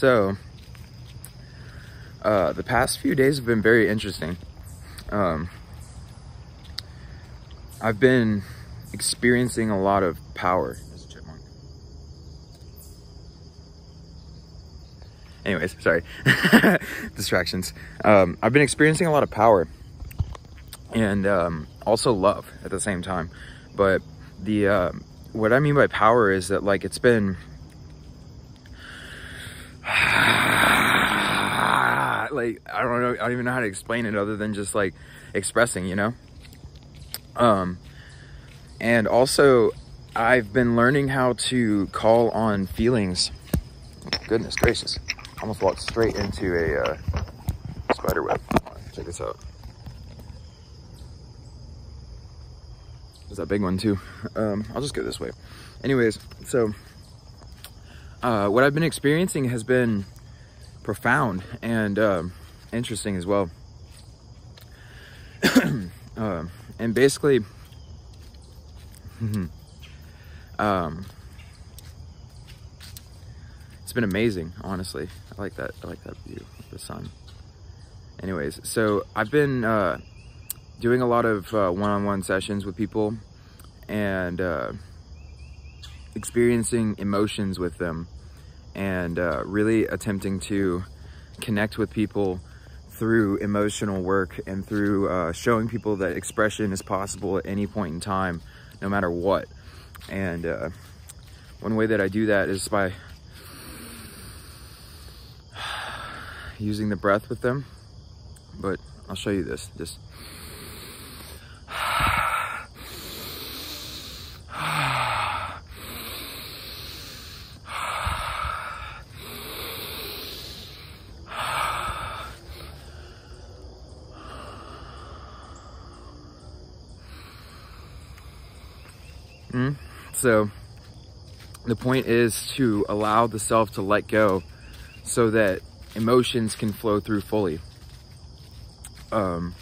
so uh, the past few days have been very interesting. Um, I've been experiencing a lot of power. Anyways, sorry. Distractions. Um, I've been experiencing a lot of power and um, also love at the same time. But the uh, what I mean by power is that like it's been like I don't know I don't even know how to explain it other than just like expressing, you know? Um and also I've been learning how to call on feelings. Goodness gracious. Almost walked straight into a uh, spider web. Check this out. There's that big one too. Um, I'll just go this way. Anyways, so uh, what I've been experiencing has been profound and um, interesting as well. uh, and basically, um, it's been amazing, honestly. I like that. I like that view of the sun. Anyways, so I've been uh, doing a lot of uh, one-on-one sessions with people and uh, experiencing emotions with them and uh, really attempting to connect with people through emotional work and through uh, showing people that expression is possible at any point in time, no matter what. And uh, one way that I do that is by using the breath with them. But I'll show you this. Just So the point is to allow the self to let go so that emotions can flow through fully. Um,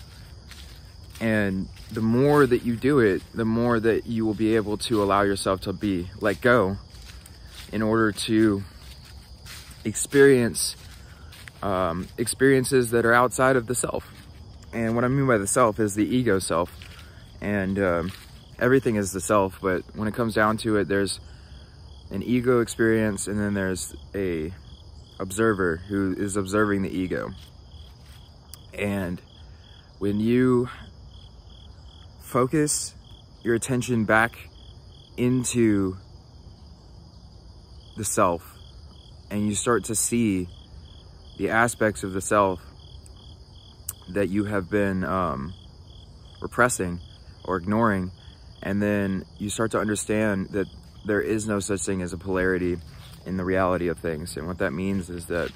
and the more that you do it, the more that you will be able to allow yourself to be let go in order to experience um, experiences that are outside of the self. And what I mean by the self is the ego self. And um, everything is the self, but when it comes down to it, there's an ego experience and then there's a observer who is observing the ego. And when you focus your attention back into the self and you start to see the aspects of the self that you have been um, repressing or ignoring and then you start to understand that there is no such thing as a polarity in the reality of things. And what that means is that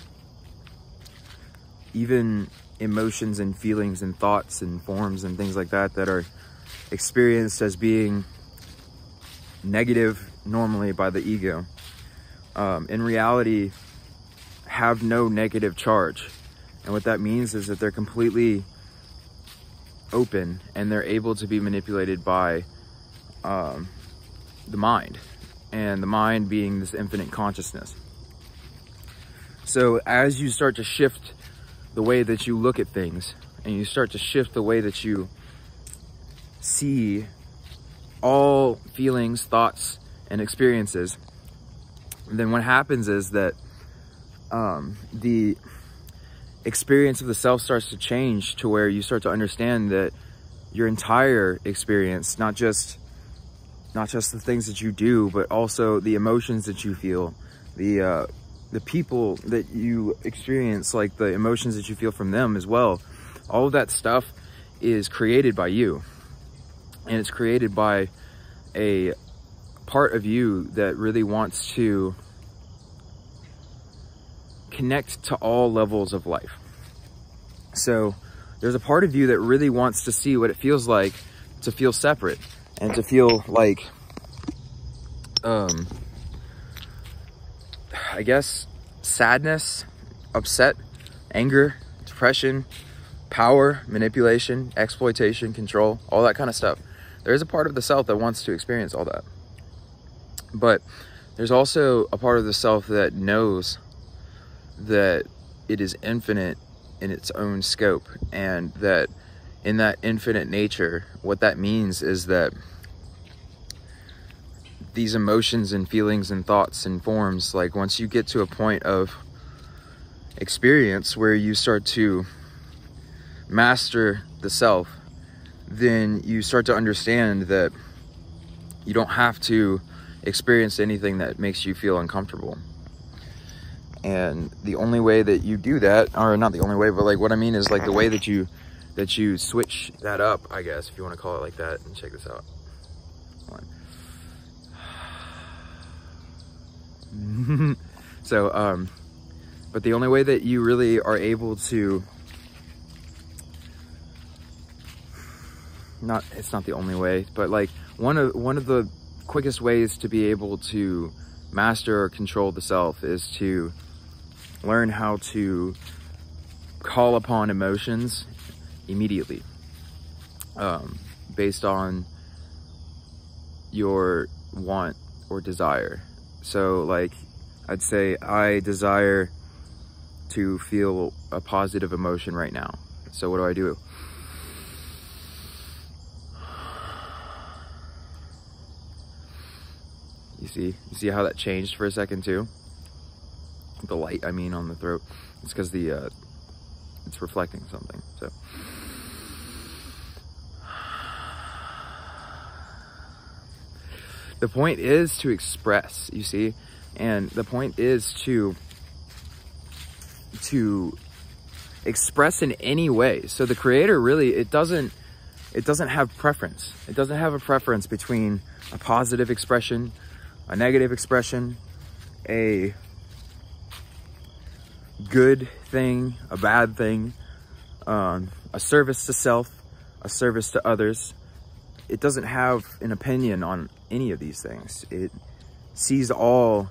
even emotions and feelings and thoughts and forms and things like that that are experienced as being negative normally by the ego, um, in reality have no negative charge. And what that means is that they're completely open and they're able to be manipulated by um, the mind, and the mind being this infinite consciousness. So as you start to shift the way that you look at things, and you start to shift the way that you see all feelings, thoughts, and experiences, then what happens is that um, the experience of the self starts to change to where you start to understand that your entire experience, not just not just the things that you do, but also the emotions that you feel, the uh, the people that you experience, like the emotions that you feel from them as well. All of that stuff is created by you, and it's created by a part of you that really wants to connect to all levels of life. So there's a part of you that really wants to see what it feels like to feel separate and to feel like, um, I guess, sadness, upset, anger, depression, power, manipulation, exploitation, control, all that kind of stuff. There is a part of the self that wants to experience all that. But there's also a part of the self that knows that it is infinite in its own scope and that in that infinite nature, what that means is that these emotions and feelings and thoughts and forms, like once you get to a point of experience where you start to master the self, then you start to understand that you don't have to experience anything that makes you feel uncomfortable. And the only way that you do that, or not the only way, but like what I mean is like the way that you that you switch that up, I guess, if you want to call it like that. And check this out. so, um, but the only way that you really are able to, not, it's not the only way, but like one of, one of the quickest ways to be able to master or control the self is to learn how to call upon emotions immediately um, based on your want or desire. So like I'd say I desire to feel a positive emotion right now. So what do I do? You see, you see how that changed for a second too? The light, I mean, on the throat. It's because the, uh, it's reflecting something, so. The point is to express, you see? And the point is to, to express in any way. So the creator really, it doesn't, it doesn't have preference. It doesn't have a preference between a positive expression, a negative expression, a good thing, a bad thing, um, a service to self, a service to others. It doesn't have an opinion on any of these things. It sees all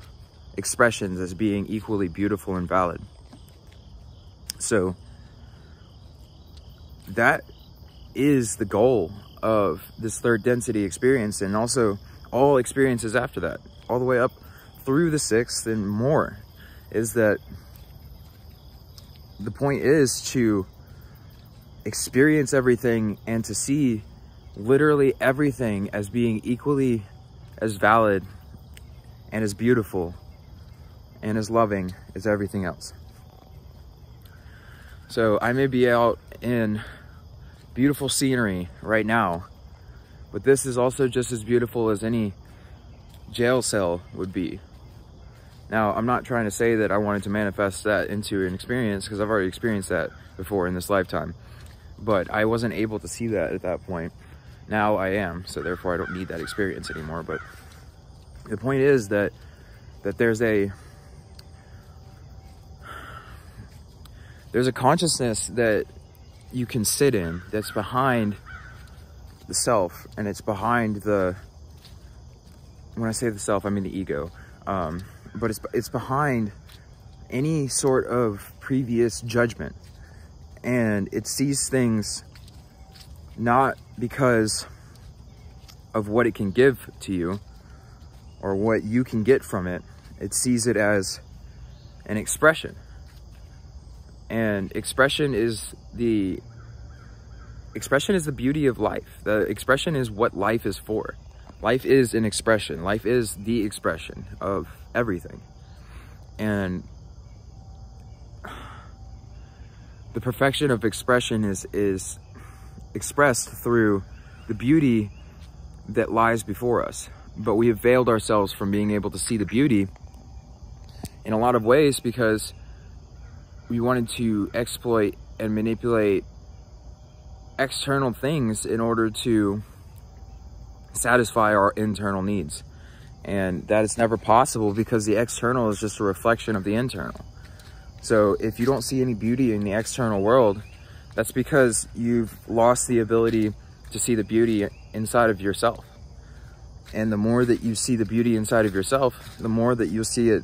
expressions as being equally beautiful and valid. So that is the goal of this third density experience and also all experiences after that, all the way up through the sixth and more, is that the point is to experience everything and to see literally everything as being equally as valid and as beautiful and as loving as everything else. So I may be out in beautiful scenery right now, but this is also just as beautiful as any jail cell would be. Now, I'm not trying to say that I wanted to manifest that into an experience because I've already experienced that before in this lifetime, but I wasn't able to see that at that point. Now I am, so therefore I don't need that experience anymore. But the point is that that there's a there's a consciousness that you can sit in that's behind the self and it's behind the when I say the self I mean the ego um, but it's it's behind any sort of previous judgment and it sees things not because of what it can give to you or what you can get from it. It sees it as an expression. And expression is the expression is the beauty of life. The expression is what life is for. Life is an expression. Life is the expression of everything. And the perfection of expression is is expressed through the beauty that lies before us. But we have veiled ourselves from being able to see the beauty in a lot of ways because we wanted to exploit and manipulate external things in order to satisfy our internal needs. And that is never possible because the external is just a reflection of the internal. So if you don't see any beauty in the external world, that's because you've lost the ability to see the beauty inside of yourself. And the more that you see the beauty inside of yourself, the more that you'll see it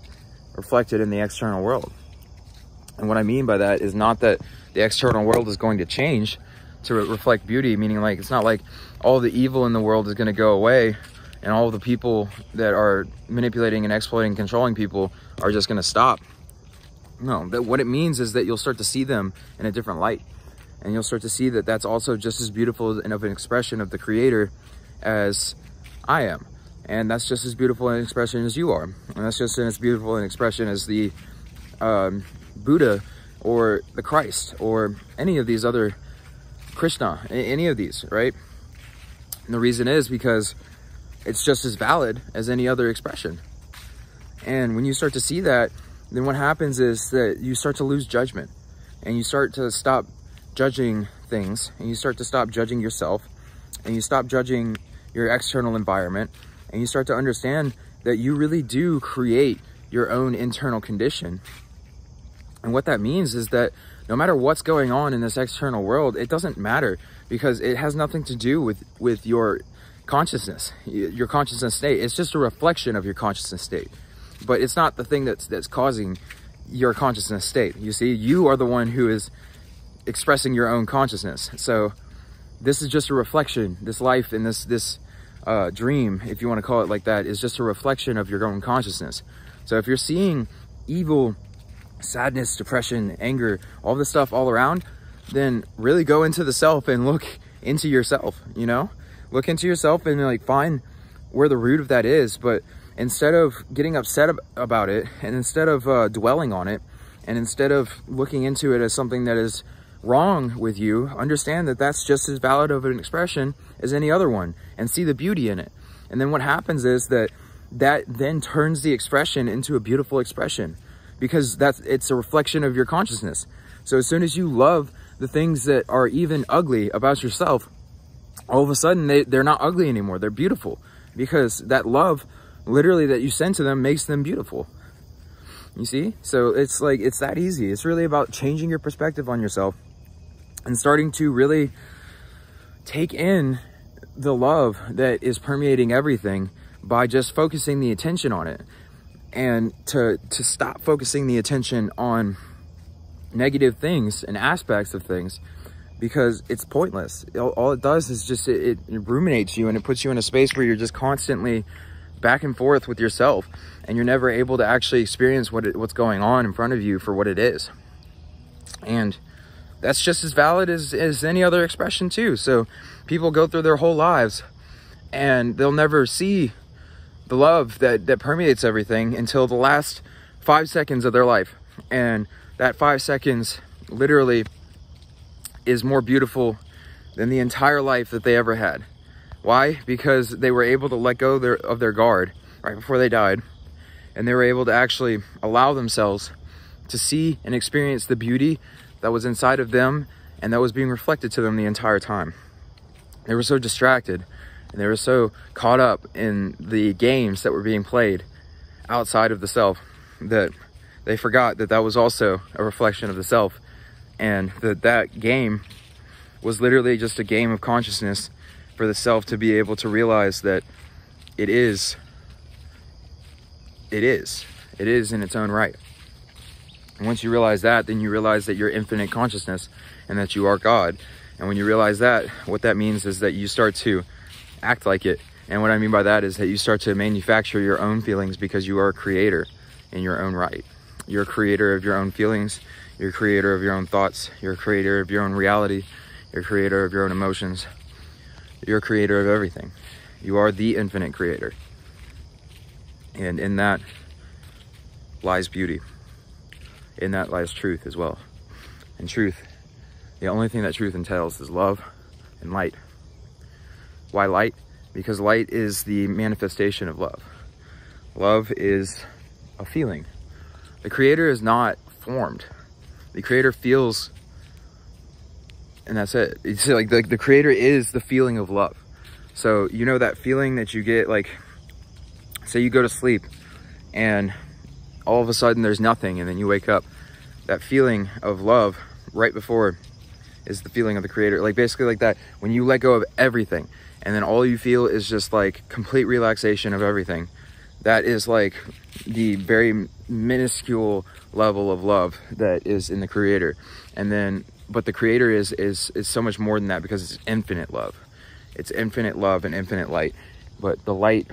reflected in the external world. And what I mean by that is not that the external world is going to change to re reflect beauty, meaning like it's not like all the evil in the world is going to go away and all the people that are manipulating and exploiting, and controlling people are just going to stop. No, that what it means is that you'll start to see them in a different light. And you'll start to see that that's also just as beautiful and of an expression of the creator as I am. And that's just as beautiful an expression as you are. And that's just as beautiful an expression as the um, Buddha or the Christ or any of these other Krishna, any of these, right? And the reason is because it's just as valid as any other expression. And when you start to see that, then what happens is that you start to lose judgment and you start to stop judging things and you start to stop judging yourself and you stop judging your external environment and you start to understand that you really do create your own internal condition. And what that means is that no matter what's going on in this external world, it doesn't matter because it has nothing to do with, with your consciousness, your consciousness state. It's just a reflection of your consciousness state but it's not the thing that's that's causing your consciousness state. You see, you are the one who is expressing your own consciousness. So this is just a reflection. This life and this this uh, dream, if you want to call it like that, is just a reflection of your own consciousness. So if you're seeing evil, sadness, depression, anger, all this stuff all around, then really go into the self and look into yourself. You know, look into yourself and like find where the root of that is. But instead of getting upset about it and instead of uh, dwelling on it and instead of looking into it as something that is wrong with you, understand that that's just as valid of an expression as any other one and see the beauty in it. And then what happens is that that then turns the expression into a beautiful expression because that's it's a reflection of your consciousness. So as soon as you love the things that are even ugly about yourself, all of a sudden they, they're not ugly anymore. They're beautiful because that love literally that you send to them makes them beautiful. You see? So it's like, it's that easy. It's really about changing your perspective on yourself and starting to really take in the love that is permeating everything by just focusing the attention on it and to to stop focusing the attention on negative things and aspects of things because it's pointless all, it does is just it, it, ruminates you and it puts you in a space where you're just constantly back and forth with yourself and you're never able to actually experience what it, what's going on in front of you for what it is. And that's just as valid as, as any other expression too. So people go through their whole lives and they'll never see the love that, that permeates everything until the last five seconds of their life. And that five seconds literally is more beautiful than the entire life that they ever had. Why? Because they were able to let go their, of their guard right before they died. And they were able to actually allow themselves to see and experience the beauty that was inside of them and that was being reflected to them the entire time. They were so distracted and they were so caught up in the games that were being played outside of the self that they forgot that that was also a reflection of the self and that that game was literally just a game of consciousness for the self to be able to realize that it is, it is, it is in its own right. And once you realize that, then you realize that you're infinite consciousness and that you are God. And when you realize that, what that means is that you start to act like it. And what I mean by that is that you start to manufacture your own feelings because you are a creator in your own right. You're a creator of your own feelings. You're creator of your own thoughts. You're creator of your own reality. You're creator of your own emotions. You're creator of everything. You are the infinite creator. And in that lies beauty. In that lies truth as well. And truth, the only thing that truth entails is love and light. Why light? Because light is the manifestation of love. Love is a feeling. The creator is not formed. The creator feels and that's it. It's like the, the creator is the feeling of love. So you know that feeling that you get like, say you go to sleep and all of a sudden there's nothing and then you wake up. That feeling of love right before is the feeling of the creator. Like basically like that, when you let go of everything and then all you feel is just like complete relaxation of everything. That is like the very minuscule level of love that is in the creator. And then but the creator is is is so much more than that because it's infinite love it's infinite love and infinite light but the light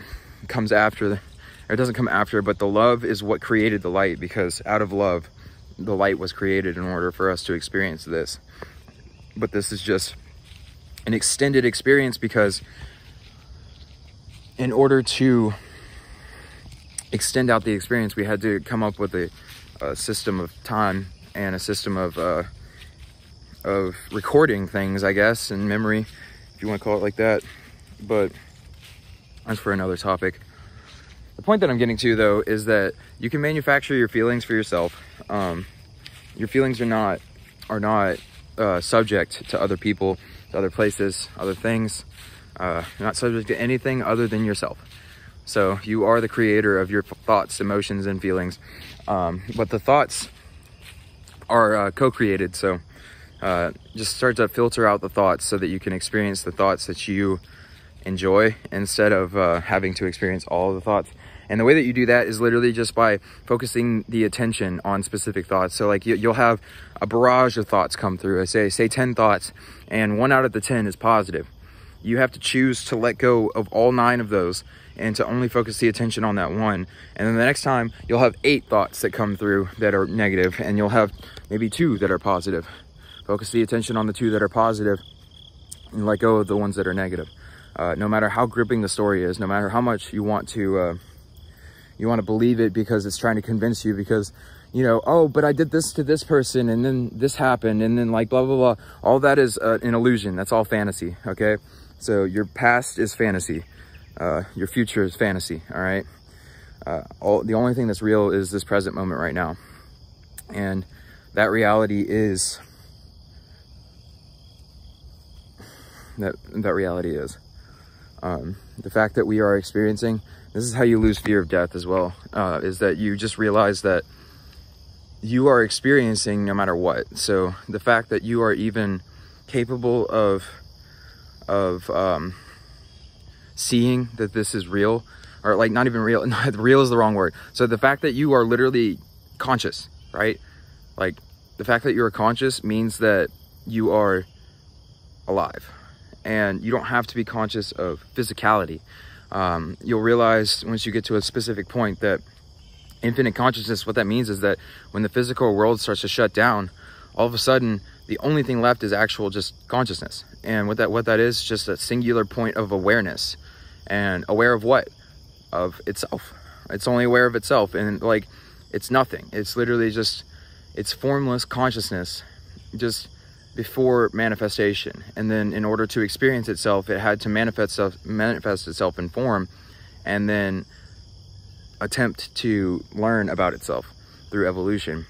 comes after the or it doesn't come after but the love is what created the light because out of love the light was created in order for us to experience this. But this is just an extended experience because in order to extend out the experience, we had to come up with a, a system of time and a system of uh, of recording things, I guess, and memory, if you want to call it like that. But that's for another topic. The point that I'm getting to, though, is that you can manufacture your feelings for yourself. Um, your feelings are not are not uh, subject to other people, to other places, other things. Uh, not subject to anything other than yourself. So you are the creator of your thoughts, emotions, and feelings. Um, but the thoughts are uh, co-created. So uh, just start to filter out the thoughts so that you can experience the thoughts that you enjoy instead of uh, having to experience all the thoughts. And the way that you do that is literally just by focusing the attention on specific thoughts. So like you, will have a barrage of thoughts come through. I say, say 10 thoughts and one out of the 10 is positive. You have to choose to let go of all nine of those and to only focus the attention on that one. And then the next time you'll have eight thoughts that come through that are negative and you'll have maybe two that are positive. Focus the attention on the two that are positive and let go of the ones that are negative. Uh, no matter how gripping the story is, no matter how much you want to, uh, you want to believe it because it's trying to convince you because, you know, oh, but I did this to this person and then this happened and then like blah, blah, blah. All that is uh, an illusion. That's all fantasy. Okay. So your past is fantasy. Uh, your future is fantasy. All right. Uh, all, the only thing that's real is this present moment right now. And that reality is that that reality is. Um, the fact that we are experiencing, this is how you lose fear of death as well, uh, is that you just realize that you are experiencing no matter what. So the fact that you are even capable of, of um, seeing that this is real, or like not even real, real is the wrong word. So the fact that you are literally conscious, right? Like the fact that you are conscious means that you are alive and you don't have to be conscious of physicality. Um, you'll realize once you get to a specific point that infinite consciousness, what that means is that when the physical world starts to shut down, all of a sudden, the only thing left is actual just consciousness. And what that, what that is, just a singular point of awareness. And aware of what? Of itself. It's only aware of itself. And like, it's nothing. It's literally just, it's formless consciousness. Just before manifestation. And then in order to experience itself, it had to manifest itself, manifest itself in form and then attempt to learn about itself through evolution.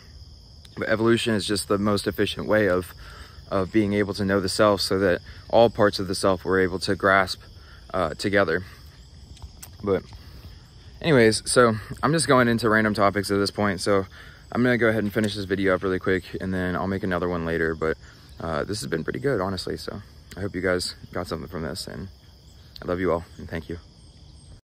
But evolution is just the most efficient way of of being able to know the self so that all parts of the self were able to grasp uh, together. But anyways, so I'm just going into random topics at this point. So I'm gonna go ahead and finish this video up really quick and then I'll make another one later. But uh, this has been pretty good, honestly. So I hope you guys got something from this and I love you all and thank you.